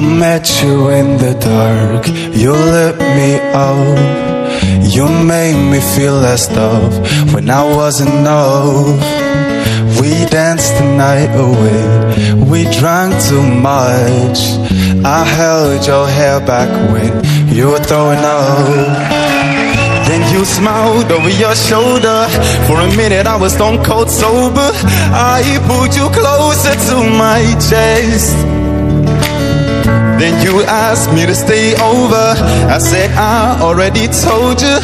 met you in the dark, you lit me up. You made me feel less love when I wasn't enough. We danced the night away, we drank too much. I held your hair back when you were throwing up. Then you smiled over your shoulder. For a minute, I was stone cold sober. I pulled you closer to my chest. Then you asked me to stay over. I said, I already told you.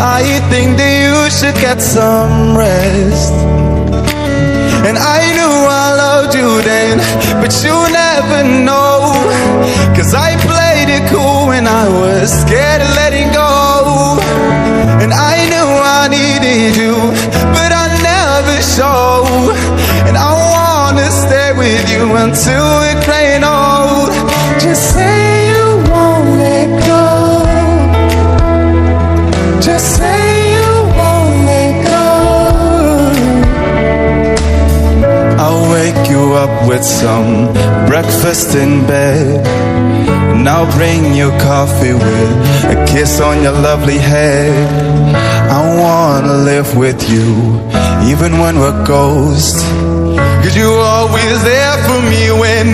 I think that you should get some rest. And I knew I loved you then, but you never know. Cause I played it cool when I was scared of letting go. And I knew I needed you, but I never show. And I wanna stay with you until we're growing old. With some breakfast in bed. And I'll bring you coffee with a kiss on your lovely head. I wanna live with you, even when we're ghosts. Cause you're always there for me when